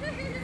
Ha ha ha!